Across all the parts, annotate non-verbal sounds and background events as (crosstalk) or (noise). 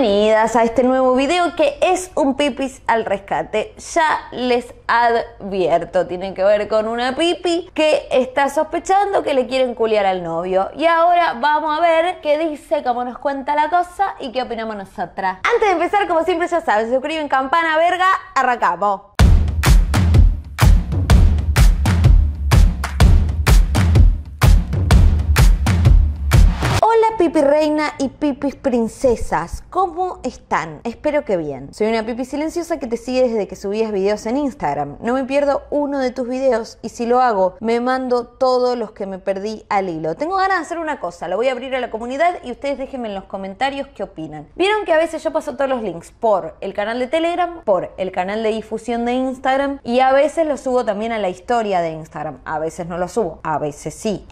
Bienvenidas a este nuevo video que es un pipis al rescate. Ya les advierto, tiene que ver con una pipi que está sospechando que le quieren culiar al novio. Y ahora vamos a ver qué dice, cómo nos cuenta la cosa y qué opinamos nosotras. Antes de empezar, como siempre ya saben, suscriben campana verga, arrancamos. Pipi Reina y Pipis Princesas, ¿cómo están? Espero que bien. Soy una Pipi silenciosa que te sigue desde que subías videos en Instagram. No me pierdo uno de tus videos y si lo hago, me mando todos los que me perdí al hilo. Tengo ganas de hacer una cosa, lo voy a abrir a la comunidad y ustedes déjenme en los comentarios qué opinan. Vieron que a veces yo paso todos los links por el canal de Telegram, por el canal de difusión de Instagram y a veces los subo también a la historia de Instagram. A veces no lo subo, a veces sí.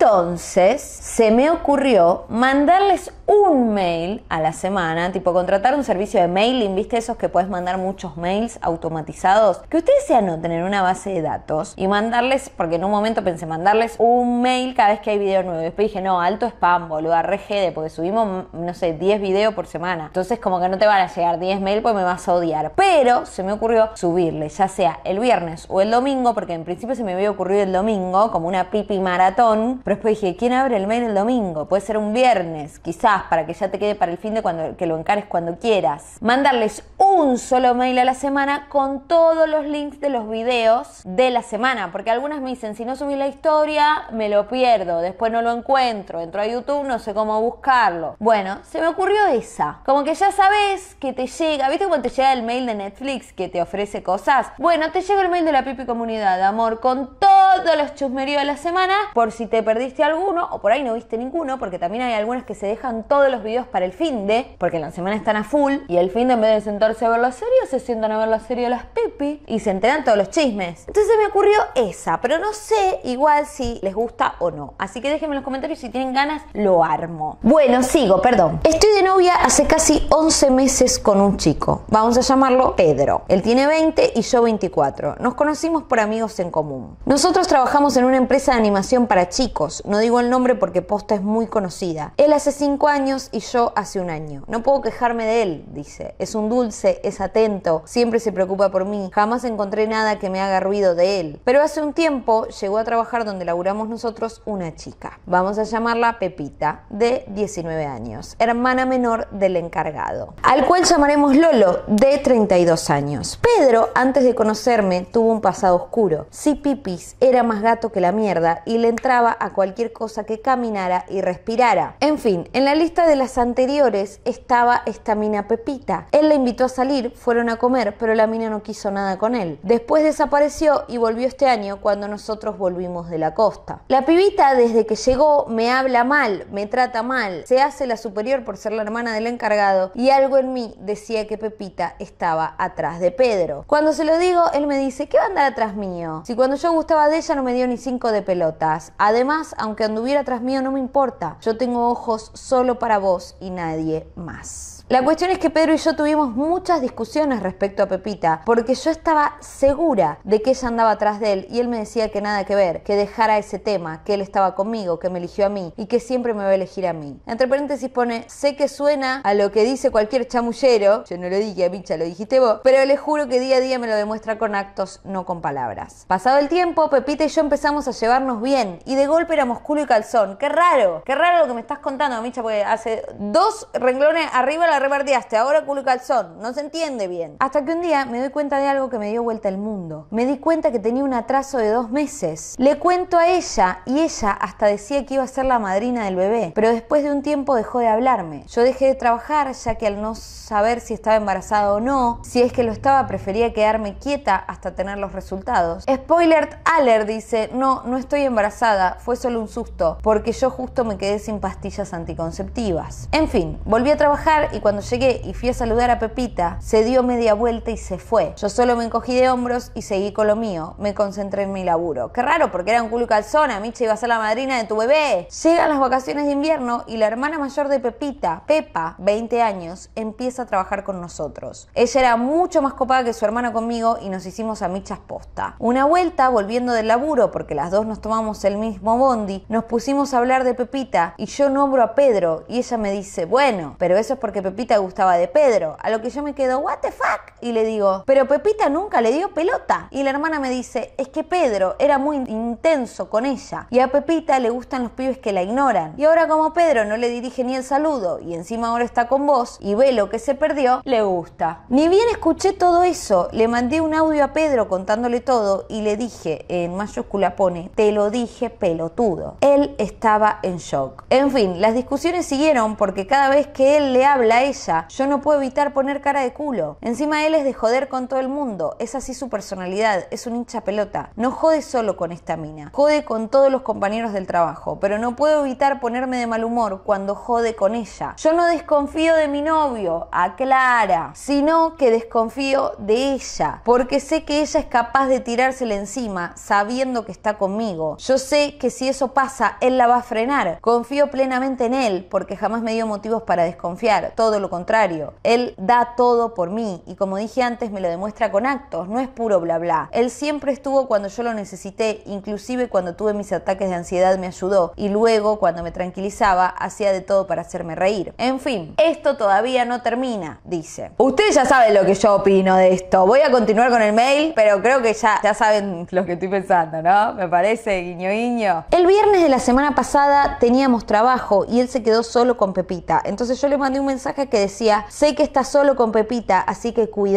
Entonces se me ocurrió mandarles un mail a la semana, tipo contratar un servicio de mailing, viste esos que puedes mandar muchos mails automatizados, que ustedes se anoten en una base de datos y mandarles, porque en un momento pensé mandarles un mail cada vez que hay video nuevo. Después dije, no, alto spam, boludo, regede, porque subimos, no sé, 10 videos por semana. Entonces como que no te van a llegar 10 mails porque me vas a odiar. Pero se me ocurrió subirle, ya sea el viernes o el domingo, porque en principio se me había ocurrido el domingo, como una pipi maratón, pero después dije, ¿quién abre el mail el domingo? Puede ser un viernes, quizás para que ya te quede para el fin de cuando que lo encares cuando quieras. Mandarles un solo mail a la semana con todos los links de los videos de la semana, porque algunas me dicen, si no subí la historia, me lo pierdo, después no lo encuentro, entro a YouTube, no sé cómo buscarlo. Bueno, se me ocurrió esa. Como que ya sabes que te llega, ¿viste cuando te llega el mail de Netflix que te ofrece cosas? Bueno, te llega el mail de la Pipi Comunidad, amor, con todos los chusmeríos de la semana, por si te perdiste alguno o por ahí no viste ninguno, porque también hay algunas que se dejan todos los videos para el fin de, porque en la semana están a full y el fin de en vez de sentarse a ver la serie, se sientan a ver la serie las Pipi y se enteran todos los chismes. Entonces me ocurrió esa, pero no sé igual si les gusta o no. Así que déjenme en los comentarios si tienen ganas, lo armo. Bueno, sigo, perdón. Estoy de novia hace casi 11 meses con un chico. Vamos a llamarlo Pedro. Él tiene 20 y yo 24. Nos conocimos por amigos en común. Nosotros trabajamos en una empresa de animación para chicos. No digo el nombre porque Posta es muy conocida. Él hace 5 años y yo hace un año. No puedo quejarme de él, dice. Es un dulce, es atento, siempre se preocupa por mí. Jamás encontré nada que me haga ruido de él. Pero hace un tiempo llegó a trabajar donde laburamos nosotros una chica. Vamos a llamarla Pepita, de 19 años, hermana menor del encargado, al cual llamaremos Lolo, de 32 años. Pedro, antes de conocerme, tuvo un pasado oscuro. Si Pipis era más gato que la mierda y le entraba a cualquier cosa que caminara y respirara. En fin, en la lista de las anteriores estaba esta mina Pepita. Él la invitó a salir, fueron a comer, pero la mina no quiso nada con él. Después desapareció y volvió este año cuando nosotros volvimos de la costa. La pibita desde que llegó me habla mal, me trata mal, se hace la superior por ser la hermana del encargado y algo en mí decía que Pepita estaba atrás de Pedro. Cuando se lo digo, él me dice, ¿qué va a andar atrás mío? Si cuando yo gustaba de ella no me dio ni cinco de pelotas. Además, aunque anduviera atrás mío no me importa. Yo tengo ojos solo para vos y nadie más. La cuestión es que Pedro y yo tuvimos muchas discusiones respecto a Pepita, porque yo estaba segura de que ella andaba atrás de él y él me decía que nada que ver, que dejara ese tema, que él estaba conmigo, que me eligió a mí y que siempre me va a elegir a mí. Entre paréntesis pone, sé que suena a lo que dice cualquier chamullero, yo no lo dije, bicha, lo dijiste vos, pero le juro que día a día me lo demuestra con actos, no con palabras. Pasado el tiempo, Pepita y yo empezamos a llevarnos bien y de golpe éramos culo y calzón. Qué raro, qué raro lo que me estás contando, Micha, porque hace dos renglones arriba la rebardeaste, ahora culo y calzón. No se entiende bien. Hasta que un día me doy cuenta de algo que me dio vuelta el mundo. Me di cuenta que tenía un atraso de dos meses. Le cuento a ella y ella hasta decía que iba a ser la madrina del bebé, pero después de un tiempo dejó de hablarme. Yo dejé de trabajar ya que al no saber si estaba embarazada o no, si es que lo estaba, prefería quedarme quieta hasta tener los resultados. Spoiler alert dice, no, no estoy embarazada, fue solo un susto, porque yo justo me quedé sin pastillas anticonceptivas. En fin, volví a trabajar y cuando llegué y fui a saludar a Pepita, se dio media vuelta y se fue. Yo solo me encogí de hombros y seguí con lo mío. Me concentré en mi laburo. Qué raro, porque era un culo y calzona. Micha iba a ser la madrina de tu bebé. Llegan las vacaciones de invierno y la hermana mayor de Pepita, Pepa, 20 años, empieza a trabajar con nosotros. Ella era mucho más copada que su hermana conmigo y nos hicimos a michas posta. Una vuelta, volviendo del laburo, porque las dos nos tomamos el mismo bondi, nos pusimos a hablar de Pepita y yo nombro a Pedro y ella me dice, bueno, pero eso es porque Pepita Pepita gustaba de Pedro. A lo que yo me quedo, what the fuck? Y le digo, pero Pepita nunca le dio pelota. Y la hermana me dice, es que Pedro era muy intenso con ella. Y a Pepita le gustan los pibes que la ignoran. Y ahora como Pedro no le dirige ni el saludo y encima ahora está con vos y ve lo que se perdió, le gusta. Ni bien escuché todo eso, le mandé un audio a Pedro contándole todo y le dije, en mayúscula pone, te lo dije pelotudo. Él estaba en shock. En fin, las discusiones siguieron porque cada vez que él le habla a ella, yo no puedo evitar poner cara de culo. Encima es de joder con todo el mundo, es así su personalidad, es un hincha pelota. No jode solo con esta mina, jode con todos los compañeros del trabajo, pero no puedo evitar ponerme de mal humor cuando jode con ella. Yo no desconfío de mi novio, aclara, sino que desconfío de ella, porque sé que ella es capaz de tirársela encima sabiendo que está conmigo. Yo sé que si eso pasa, él la va a frenar. Confío plenamente en él porque jamás me dio motivos para desconfiar, todo lo contrario. Él da todo por mí y como dije antes me lo demuestra con actos, no es puro bla bla. Él siempre estuvo cuando yo lo necesité, inclusive cuando tuve mis ataques de ansiedad me ayudó y luego cuando me tranquilizaba hacía de todo para hacerme reír. En fin, esto todavía no termina, dice. Ustedes ya saben lo que yo opino de esto. Voy a continuar con el mail, pero creo que ya, ya saben lo que estoy pensando, ¿no? Me parece guiño guiño. El viernes de la semana pasada teníamos trabajo y él se quedó solo con Pepita. Entonces yo le mandé un mensaje que decía, sé que estás solo con Pepita, así que cuidado.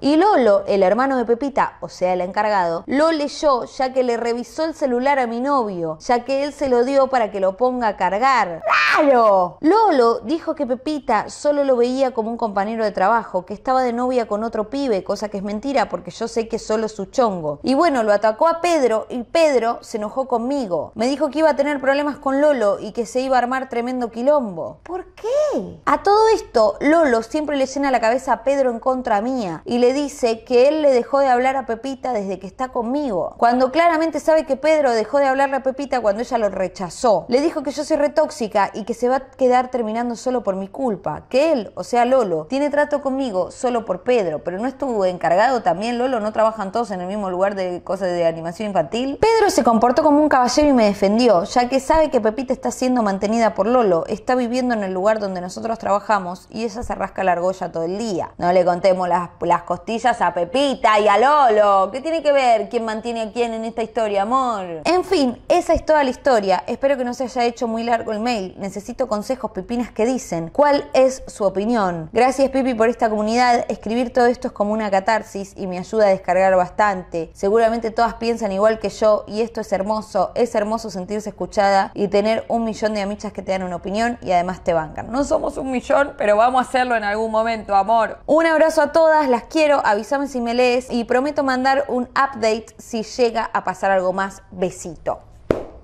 Y Lolo, el hermano de Pepita, o sea, el encargado, lo leyó ya que le revisó el celular a mi novio, ya que él se lo dio para que lo ponga a cargar. ¡Claro! Lolo dijo que Pepita solo lo veía como un compañero de trabajo, que estaba de novia con otro pibe, cosa que es mentira porque yo sé que solo es su chongo. Y bueno, lo atacó a Pedro y Pedro se enojó conmigo. Me dijo que iba a tener problemas con Lolo y que se iba a armar tremendo quilombo. ¿Por qué? A todo esto, Lolo siempre le llena la cabeza a Pedro en contra y le dice que él le dejó de hablar a Pepita desde que está conmigo, cuando claramente sabe que Pedro dejó de hablarle a Pepita cuando ella lo rechazó. Le dijo que yo soy retóxica y que se va a quedar terminando solo por mi culpa, que él, o sea Lolo, tiene trato conmigo solo por Pedro, pero no estuvo encargado también, Lolo, no trabajan todos en el mismo lugar de cosas de animación infantil. Pedro se comportó como un caballero y me defendió, ya que sabe que Pepita está siendo mantenida por Lolo, está viviendo en el lugar donde nosotros trabajamos y ella se rasca la argolla todo el día. No le contemos las, las costillas a Pepita y a Lolo. ¿Qué tiene que ver quién mantiene a quién en esta historia, amor? En fin, esa es toda la historia. Espero que no se haya hecho muy largo el mail. Necesito consejos, pipinas, que dicen. ¿Cuál es su opinión? Gracias, Pipi, por esta comunidad. Escribir todo esto es como una catarsis y me ayuda a descargar bastante. Seguramente todas piensan igual que yo y esto es hermoso. Es hermoso sentirse escuchada y tener un millón de amichas que te dan una opinión y además te bancan. No somos un millón, pero vamos a hacerlo en algún momento, amor. Un abrazo a todas, las quiero. Avísame si me lees y prometo mandar un update si llega a pasar algo más. Besito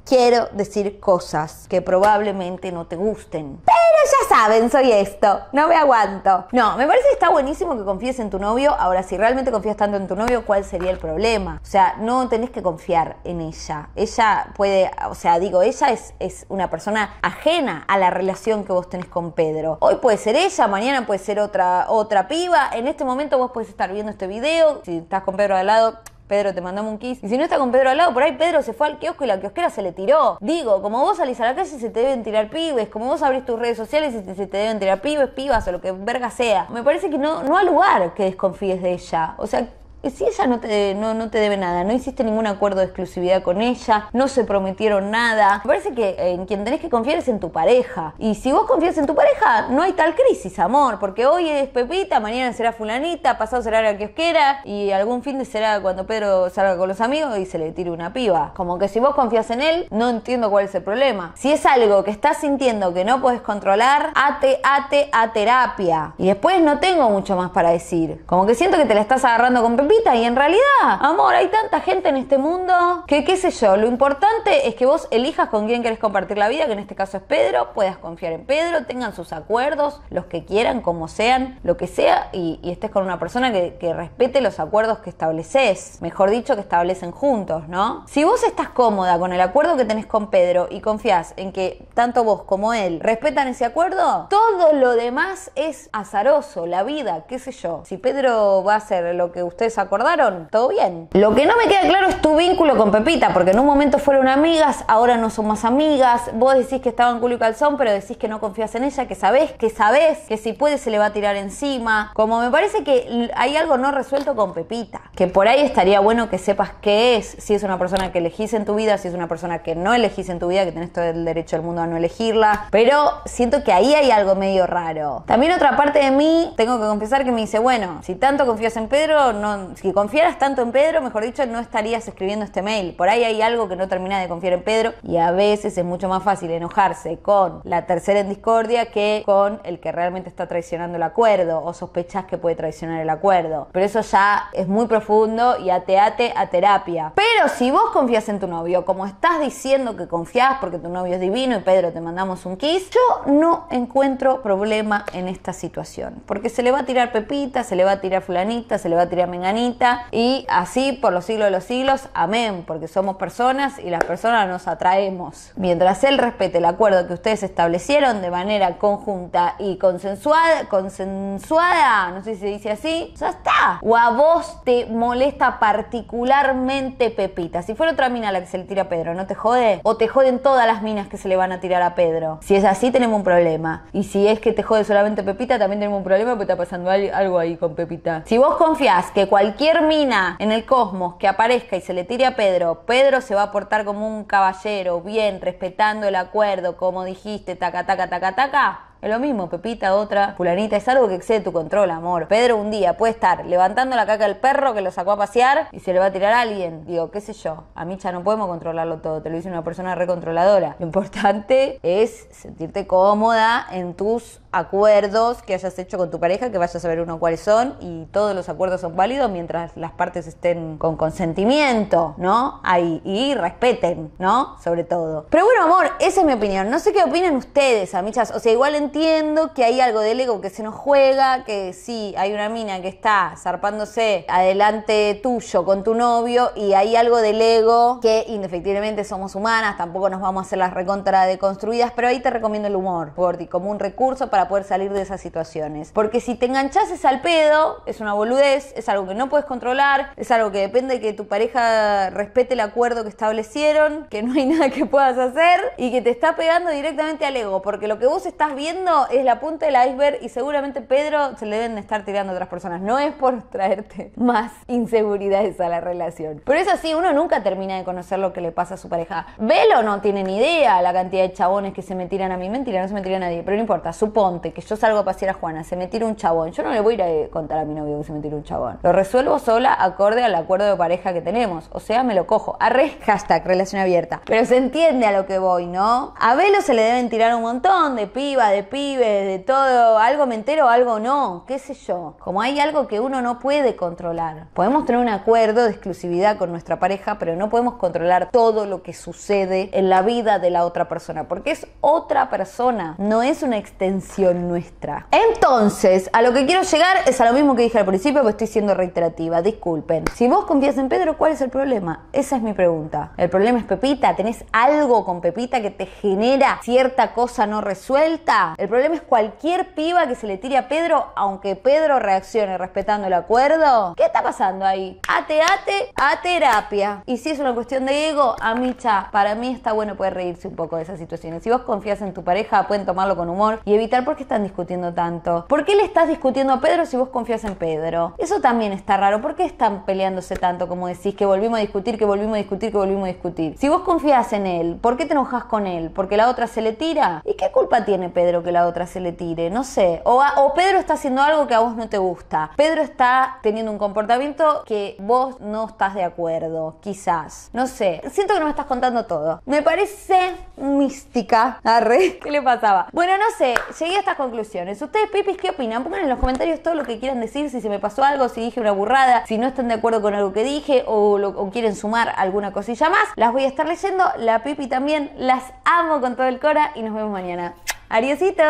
quiero decir cosas que probablemente no te gusten. Pero ya saben, soy esto, no me aguanto. No, me parece que está buenísimo que confíes en tu novio. Ahora, si realmente confías tanto en tu novio, ¿cuál sería el problema? O sea, no tenés que confiar en ella. Ella puede, o sea, digo, ella es, es una persona ajena a la relación que vos tenés con Pedro. Hoy puede ser ella, mañana puede ser otra, otra piba. En este momento vos puedes estar viendo este video. Si estás con Pedro al lado, Pedro te mandamos un kiss. Y si no está con Pedro al lado, por ahí Pedro se fue al kiosco y la kiosquera se le tiró. Digo, como vos salís a la calle se te deben tirar pibes, como vos abrís tus redes sociales y se te deben tirar pibes, pibas o lo que verga sea. Me parece que no, no hay lugar que desconfíes de ella. O sea, si ella no te, no, no te debe nada, no hiciste ningún acuerdo de exclusividad con ella, no se prometieron nada, me parece que en quien tenés que confiar es en tu pareja. Y si vos confías en tu pareja, no hay tal crisis, amor, porque hoy es Pepita, mañana será fulanita, pasado será la kiosquera y algún fin de será cuando Pedro salga con los amigos y se le tire una piba. Como que si vos confías en él, no entiendo cuál es el problema. Si es algo que estás sintiendo que no puedes controlar, ate, ate a terapia. Y después no tengo mucho más para decir. Como que siento que te la estás agarrando con Pepita y en realidad, amor, hay tanta gente en este mundo que qué sé yo, lo importante es que vos elijas con quién querés compartir la vida, que en este caso es Pedro, puedas confiar en Pedro, tengan sus acuerdos, los que quieran, como sean, lo que sea, y, estés con una persona que, que respete los acuerdos que estableces, mejor dicho, que establecen juntos, ¿no? Si vos estás cómoda con el acuerdo que tenés con Pedro y confías en que tanto vos como él respetan ese acuerdo, todo lo demás es azaroso, la vida, qué sé yo. Si Pedro va a hacer lo que ustedes acordaron, todo bien. Lo que no me queda claro es tu vínculo con Pepita, porque en un momento fueron amigas, ahora no son más amigas. Vos decís que estaban culo y calzón, pero decís que no confías en ella, que sabés, que sabés, que si puede se le va a tirar encima. Como me parece que hay algo no resuelto con Pepita, que por ahí estaría bueno que sepas qué es, si es una persona que elegís en tu vida, si es una persona que no elegís en tu vida, que tenés todo el derecho del mundo a no elegirla, pero siento que ahí hay algo medio raro. También otra parte de mí, tengo que confesar que me dice, bueno, si tanto confías en Pedro, no, si confiaras tanto en Pedro, mejor dicho, no estarías escribiendo este mail. Por ahí hay algo que no termina de confiar en Pedro y a veces es mucho más fácil enojarse con la tercera en discordia que con el que realmente está traicionando el acuerdo o sospechas que puede traicionar el acuerdo. Pero eso ya es muy profundo y ateate a terapia. Si vos confías en tu novio, como estás diciendo que confías porque tu novio es divino y Pedro te mandamos un kiss, yo no encuentro problema en esta situación. Porque se le va a tirar Pepita, se le va a tirar fulanita, se le va a tirar menganita y así por los siglos de los siglos, amén, porque somos personas y las personas nos atraemos. Mientras él respete el acuerdo que ustedes establecieron de manera conjunta y consensuada, consensuada, no sé si se dice así, ya está. O a vos te molesta particularmente Pepita. Si fuera otra mina la que se le tira a Pedro, ¿no te jode? O te joden todas las minas que se le van a tirar a Pedro. Si es así, tenemos un problema. Y si es que te jode solamente Pepita, también tenemos un problema porque está pasando algo ahí con Pepita. Si vos confías que cualquier mina en el cosmos que aparezca y se le tire a Pedro, Pedro se va a portar como un caballero, bien, respetando el acuerdo, como dijiste, taca, taca, taca, taca, es lo mismo, Pepita, otra, fulanita, es algo que excede tu control, amor. Pedro un día puede estar levantando la caca del perro que lo sacó a pasear y se le va a tirar a alguien. Digo, qué sé yo, a ya no podemos controlarlo todo, te lo dice una persona recontroladora. Lo importante es sentirte cómoda en tus acuerdos que hayas hecho con tu pareja, que vayas a ver uno cuáles son y todos los acuerdos son válidos mientras las partes estén con consentimiento, ¿no? Ahí, y respeten, ¿no? Sobre todo. Pero bueno, amor, esa es mi opinión. No sé qué opinan ustedes, amichas. O sea, igual entiendo que hay algo del ego que se nos juega, que sí, hay una mina que está zarpándose adelante tuyo con tu novio y hay algo del ego que indefectiblemente somos humanas, tampoco nos vamos a hacer las recontra deconstruidas, pero ahí te recomiendo el humor, Gordy, como un recurso para poder salir de esas situaciones. Porque si te enganchases al pedo, es una boludez, es algo que no puedes controlar, es algo que depende de que tu pareja respete el acuerdo que establecieron, que no hay (laughs) nada que puedas hacer y que te está pegando directamente al ego, porque lo que vos estás viendo es la punta del iceberg y seguramente Pedro se le deben de estar tirando a otras personas. No es por (laughs) traerte más inseguridades a la relación. Pero es así, uno nunca termina de conocer lo que le pasa a su pareja. Velo no tiene ni idea la cantidad de chabones que se me tiran a mí. Mentira, no se me tira a nadie, pero no importa, supongo que yo salgo a pasear a Juana, se me tira un chabón, yo no le voy a ir a contar a mi novio que se me tira un chabón. Lo resuelvo sola acorde al acuerdo de pareja que tenemos. O sea, me lo cojo. Arre, hashtag, relación abierta. Pero se entiende a lo que voy, ¿no? A Velo se le deben tirar un montón de piba, de pibes, de todo. Algo me entero, algo no. ¿Qué sé yo? Como hay algo que uno no puede controlar. Podemos tener un acuerdo de exclusividad con nuestra pareja, pero no podemos controlar todo lo que sucede en la vida de la otra persona. Porque es otra persona, no es una extensión nuestra. Entonces, a lo que quiero llegar es a lo mismo que dije al principio, pero estoy siendo reiterativa. Disculpen. Si vos confías en Pedro, ¿cuál es el problema? Esa es mi pregunta. ¿El problema es Pepita? ¿Tenés algo con Pepita que te genera cierta cosa no resuelta? El problema es cualquier piba que se le tire a Pedro, aunque Pedro reaccione respetando el acuerdo. ¿Qué está pasando ahí? Ateate a terapia. Y si es una cuestión de ego, a mí cha, para mí está bueno poder reírse un poco de esas situaciones. Si vos confías en tu pareja, pueden tomarlo con humor y evitar por qué están discutiendo tanto? ¿Por qué le estás discutiendo a Pedro si vos confías en Pedro? Eso también está raro. ¿Por qué están peleándose tanto como decís que volvimos a discutir, que volvimos a discutir, que volvimos a discutir? Si vos confías en él, ¿por qué te enojas con él? ¿Porque la otra se le tira? ¿Y qué culpa tiene Pedro que la otra se le tire? No sé. O, Pedro está haciendo algo que a vos no te gusta. Pedro está teniendo un comportamiento que vos no estás de acuerdo. Quizás. No sé. Siento que no me estás contando todo. Me parece mística. Arre. (laughs) ¿Qué le pasaba? Bueno, no sé. Estas conclusiones. Ustedes, pipis, ¿qué opinan? Pongan en los comentarios todo lo que quieran decir, si se me pasó algo, si dije una burrada, si no están de acuerdo con algo que dije o, o quieren sumar alguna cosilla más. Las voy a estar leyendo. La pipi también. Las amo con todo el cora y nos vemos mañana. Adiósito.